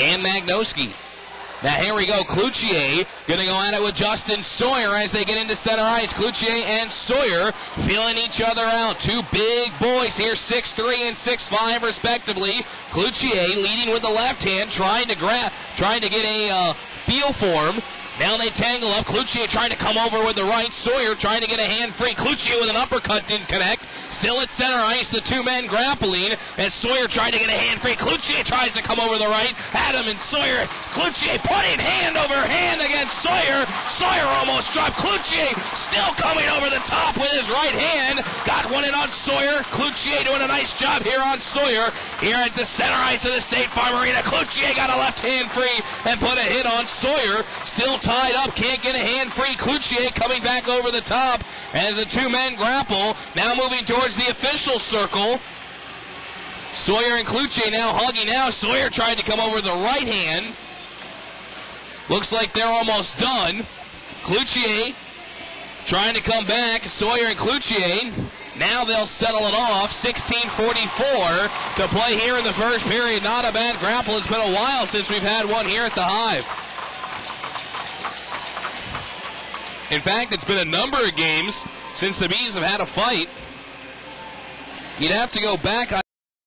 and Magnoski. Now here we go. Clouthier going to go at it with Justin Sawyer as they get into center ice. Clouthier and Sawyer feeling each other out. Two big boys here, 6'3 and 6'5 respectively. Clouthier leading with the left hand, trying to grab, trying to get a uh, feel for him. Now they tangle up. Clouthier trying to come over with the right. Sawyer trying to get a hand free. Clouthier with an uppercut didn't connect. Still at center ice, the two men grappling as Sawyer trying to get a hand free. Clouthier tries to come over the right. Adam and Sawyer. Clouthier putting hand over hand against Sawyer. Sawyer almost dropped. Clouthier still coming over the top with his right hand. One in on Sawyer. Clouthier doing a nice job here on Sawyer. Here at the center ice of the State Farm Arena. Clouthier got a left hand free and put a hit on Sawyer. Still tied up, can't get a hand free. Clouthier coming back over the top as the two men grapple. Now moving towards the official circle. Sawyer and Clouthier now hugging now. Sawyer trying to come over the right hand. Looks like they're almost done. Clouthier trying to come back. Sawyer and Clouthier. Now they'll settle it off. 16:44 to play here in the first period. Not a bad grapple. It's been a while since we've had one here at the Hive. In fact, it's been a number of games since the Bees have had a fight. You'd have to go back.